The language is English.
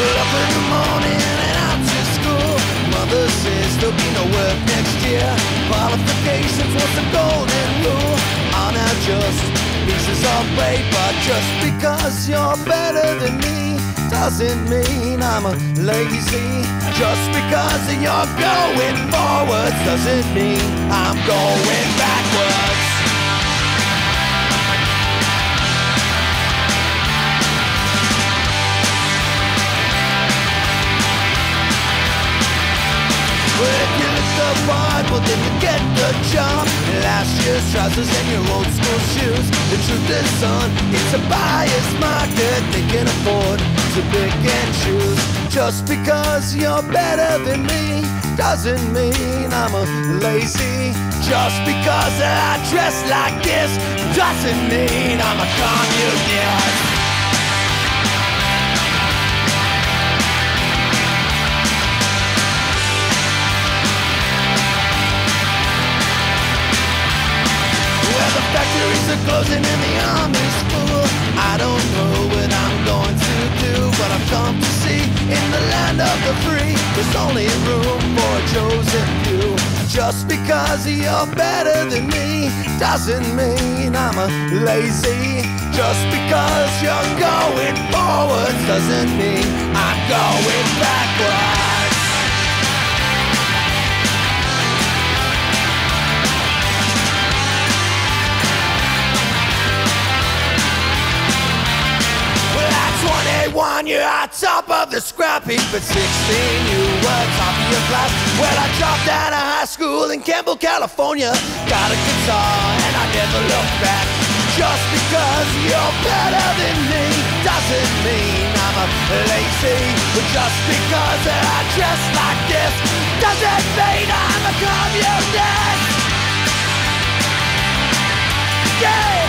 in the morning and out to school. Mother says there'll be no work next year. Qualifications was the golden rule. Are now just pieces of paper. Just because you're better than me doesn't mean I'm a lazy. Just because you're going forwards doesn't mean I'm going backwards. You look the part, well then you get the job. Last year's trousers and your old school shoes. The truth is, son, it's a biased market. They can afford to pick and choose. Just because you're better than me doesn't mean I'm a lazy. Just because I dress like this doesn't mean I'm a communist. Are closing and the army's full. I don't know what I'm going to do, but I've come to see in the land of the free, there's only room for a chosen few. Just because you're better than me doesn't mean I'm a lazy. Just because you're going forward doesn't mean I'm going backwards. 21, you're on top of the scrap heap. At 16, you were top of your class. Well, I dropped out of high school in Campbell, California. Got a guitar and I never looked back. Just because you're better than me doesn't mean I'm a lazy. But just because I dress like this doesn't mean I'm a communist. Yeah!